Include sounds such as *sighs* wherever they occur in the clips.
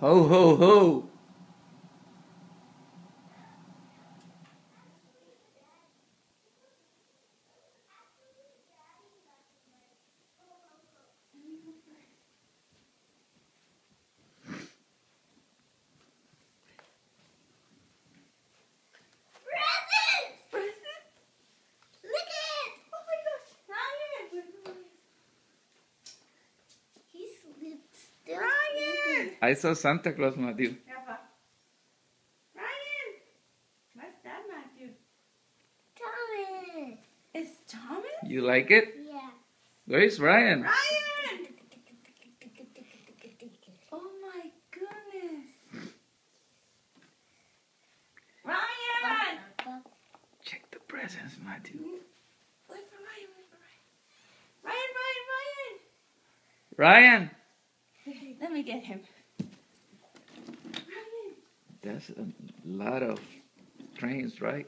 Ho, ho, ho. Presents! Presents? Look at it! Oh my gosh, Ryan! He's still Ryan! I saw Santa Claus, Matthew. Rafa. Ryan! What's that, Matthew? Thomas! It's Thomas? You like it? Yeah. Where is Ryan? Ryan! Oh my goodness. Ryan! Check the presents, Matthew. Wait for Ryan, wait for Ryan. Ryan, Ryan, Ryan! Ryan! *laughs* Let me get him. That's a lot of trains, right?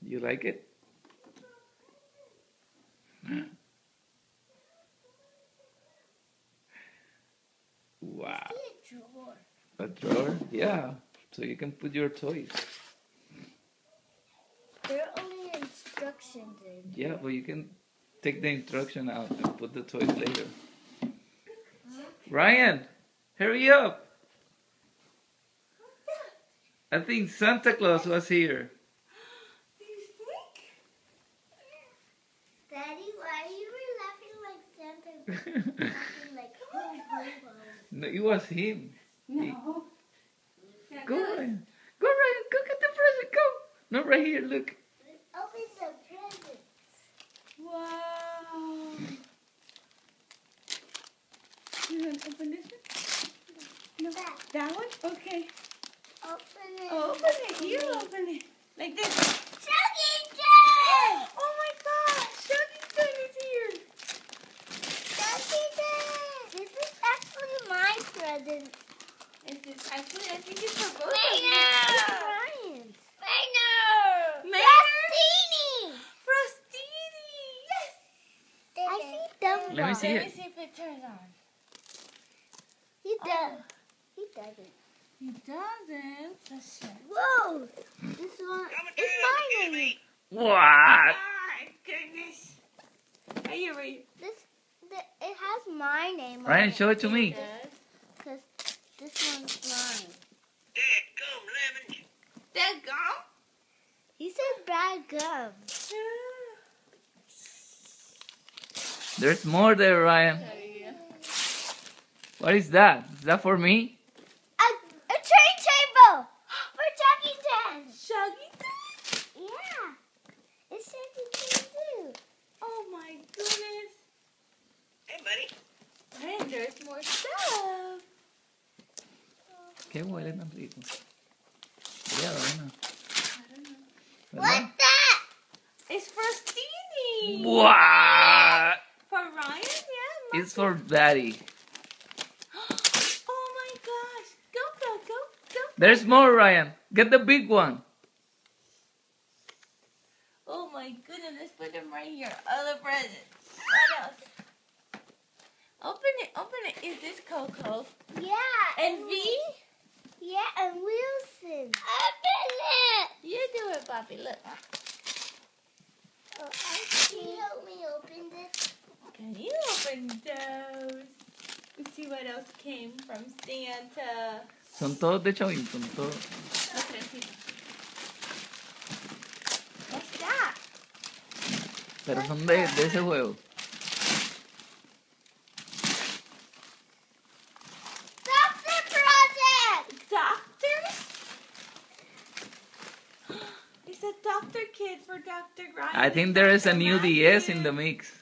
You? You like it? Wow. A drawer. A drawer? Yeah. So you can put your toys. There are only instructions in Yeah, but you can take the instruction out and put the toys later. Ryan, hurry up! I think Santa Claus was here. Daddy, why you were laughing like Santa? *laughs* like, no, it was him. No. Go Ryan. Go Ryan, go get the present, go! No, right here, look. Open the present. Wow. You want to open this one? No. That. That one? Okay. Open it. Open it. You open it. Like this. Chucky Dad! Oh my gosh. Shaggy's gun is here. Chucky Dad! This is actually my present. Is this actually, I think it's for both of Wait, you. it's Ryan's. Maynard! Maynard? Frostini! Frostini. Yes. I see Dumbo. Let me see Let it. me see if it turns on. He oh. does. He doesn't. He doesn't. Let's see. Whoa! This one is mine. What? My goodness. Are you ready? This, the, it has my name on Ryan, it. show it to me. Because this one's mine. That gum? He said bad gum. There's more there, Ryan. What is that? Is that for me? A, a train table for Chuggington. Shaggy did? Yeah. It's Chucky Chan too. Oh my goodness. Hey, buddy. And there's more stuff. ¿Qué huele tan rico? Yeah, bueno. I don't know. What's that? It's Frostini. What? For Ryan? Yeah. It's for daddy. *gasps* oh my gosh. Go, go, go, go. There's more, Ryan. Get the big one. Oh my goodness. Let's put them right here. Other presents. What else? Open it, open it. Is this Koko? Yeah. And V? Yeah, and Wilson. Open it. You do it, Bobby. Look. Oh, I- can you help me open this? Can you open those? Let's see what else came from Santa. Son todos de Chavín, son todos. What's that? Pero son de, de ese juego. Doctor Project. Doctors? *gasps* It's a doctor kit for Dr. Ryan. I think there is a new DS in the mix.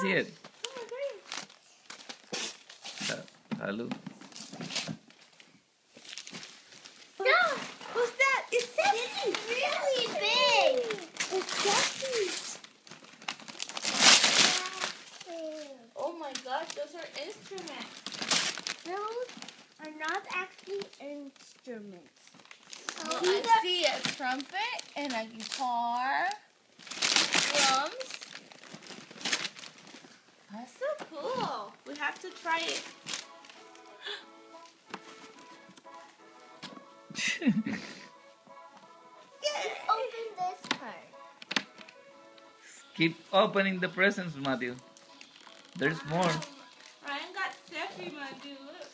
see it. Oh my goodness. Sa- No. Who's that? It's Stephanie. It's really big. It's Jeffy. Oh my gosh, those are instruments. Those are not actually instruments. Oh, I see a trumpet and a guitar, drums. That's so cool. We have to try it. Open this part. Keep opening the presents, Matthew. There's more. Ryan got Steffi, my dude. Look.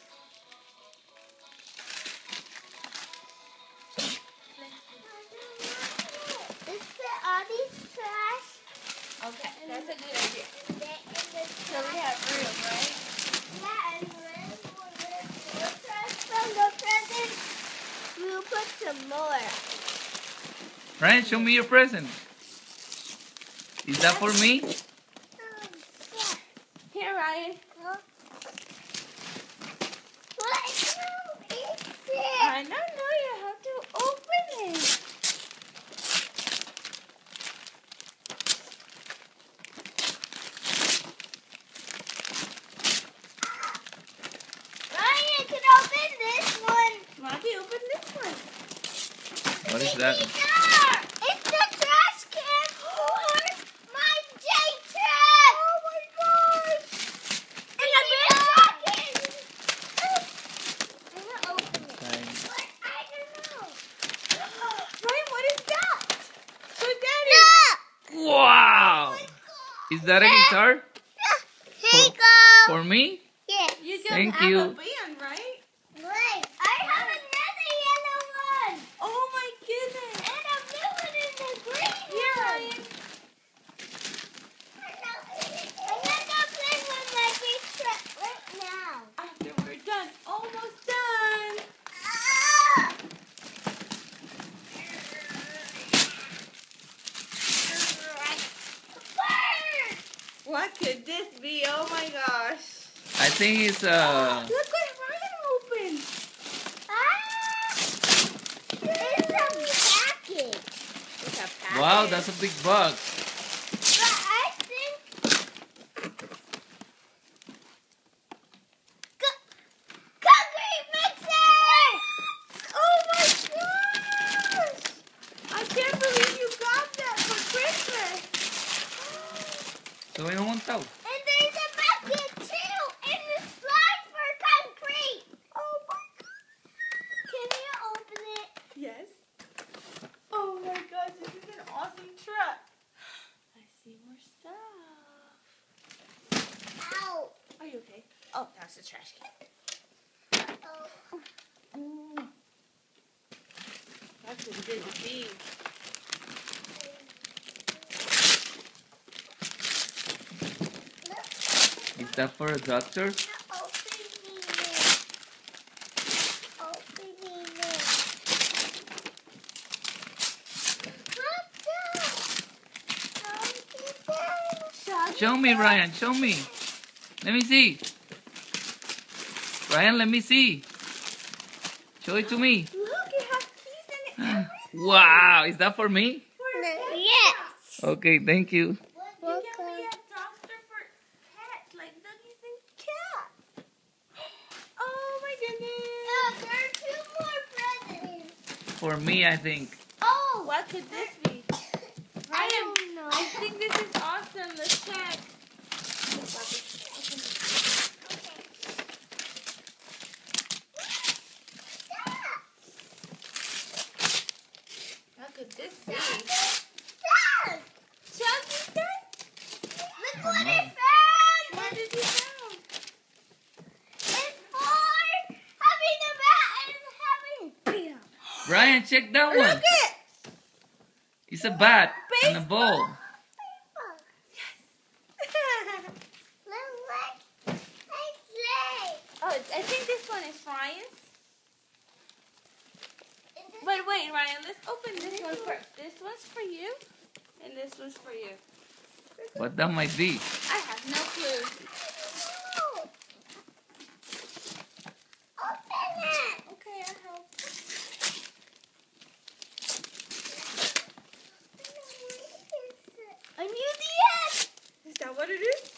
This fit all these trash. Okay, that's a good idea. And then in the So we have room, right? Yeah, and we're more trash from the present, we'll put some more. Ryan, show me your present. Is that for me? Um, yeah. Here, Ryan. Huh? What is it? I don't know. You have to open it. Ryan can open this one. Monty, open this one. What is that? It's the trash can for my J truck. Oh my gosh! And a big truck. I'm gonna open it. Ryan. What? I don't know. Ryan, what is that? So, Daddy. Look! Wow! Is that a guitar? Here you For- go. For me? yeah. You just Thank have you. a band, right? Wait, I have another yellow one. Oh my goodness. And a blue one and a green Here, one. Ryan. I'm gonna go play with my big truck right now. After we're done, almost done. Ah! Bird! What could this be? Oh my gosh. I think it's uh Look what Ryan opened. Ah! It's a package. It's a package. wow, that's a big box. But I think. Co- concrete mixer! Oh my gosh. I can't believe you got that for Christmas. So I want out. And there's a bucket too, and the slide for concrete. Oh my god. Can you open it? Yes. Oh my gosh, this is an awesome truck. I see more stuff. Ow! Are you okay? Oh, that's the trash can. Oh. That's a good thing. Is that for a doctor? Show me, Ryan. Show me. Let me see. Ryan, let me see. Show it to me. Look, it has keys in it. *sighs* Wow, is that for me? For Yes. Okay, thank you. You can be a doctor for pets, like doggies and cats. *gasps* Oh my goodness. Look, there are two more presents. For me, I think. Oh, what could this be? *coughs* I don't know. I think this is awesome. Let's check. What could this Chunky Dad? look what I found. What did you found? It's for having a bat and having beer. Ryan, check that one. Look it! It's a bat and a ball. oh, I think this one is Ryan's. But wait, Ryan, let's open this one first. For you, and this one's for you. What that might be. I have No clue. Open it. Okay, I'll help. A new DS. Is that what it is?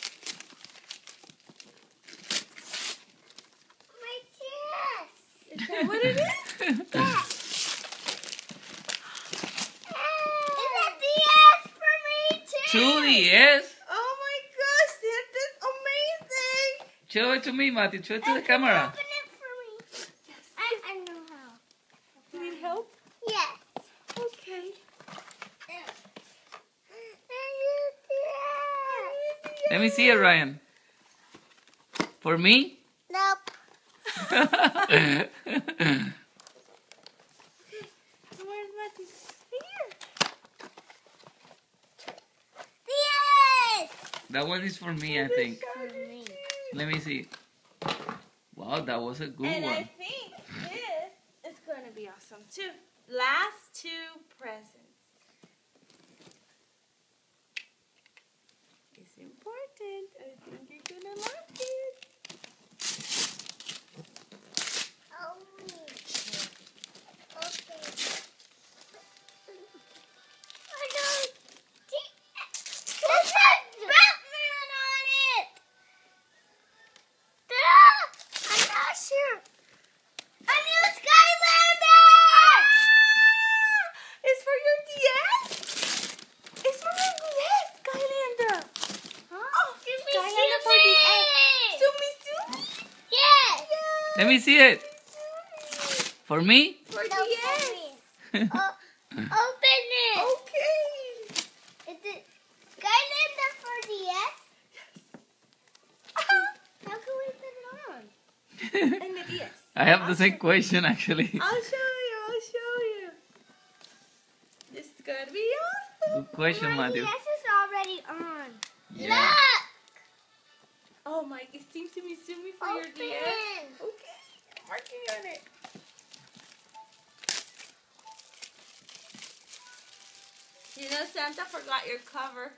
My DS. Is that what it is? Is a DS for me too? Two DS. Oh my gosh, Santa's amazing! Show it to me, Matthew. Show it to the camera. Open it for me. I, I know how. You need help? Yes. Okay. Let me see it, Ryan. For me? Nope. *laughs* Where's Matthew? Here. Yes. That one is for me, I think. Me. Let me see. Wow, that was a good one. And I think this is going to be awesome too. Last two presents. It's important. I think you're going to like it. Oh. Okay. I know. This has Batman on it. Ah, I'm not sure. A new Skylander. It's for your DS? It's for your DS, Skylander. Oh, Skylander for DS. Sumi Sumi? Yes. Let me see it. For me? For No, for me. Oh, open it. Okay. Is it Skylander for DS? Yes. *laughs* How can we put it on? *laughs* and the DS. I have the same question actually. I'll show you. I'll show you. This is gonna be awesome. Good question, My Matthew. DS is already on. Yeah. Look! Oh my, it seems to be Sumi for your DS. Okay, I'm working on it. You know, Santa forgot your cover,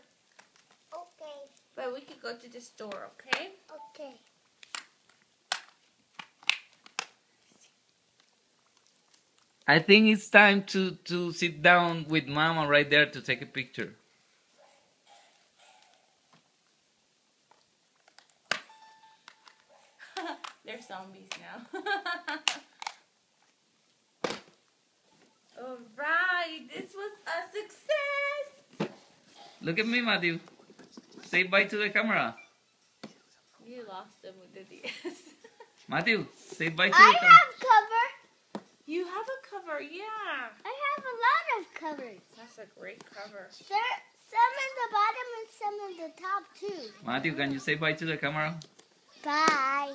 Okay, but we could go to the store, okay? okay. I think it's time to, to sit down with Mama right there to take a picture. They're zombies now. All right, this was a success. Look at me, Matthew. Say bye to the camera. You lost them with the DS. *laughs* Matthew, say bye to I the camera. I have cover. you have a cover, yeah. I have a lot of covers. That's a great cover. There, some in the bottom and some in the top too. Matthew, can you say bye to the camera? Bye.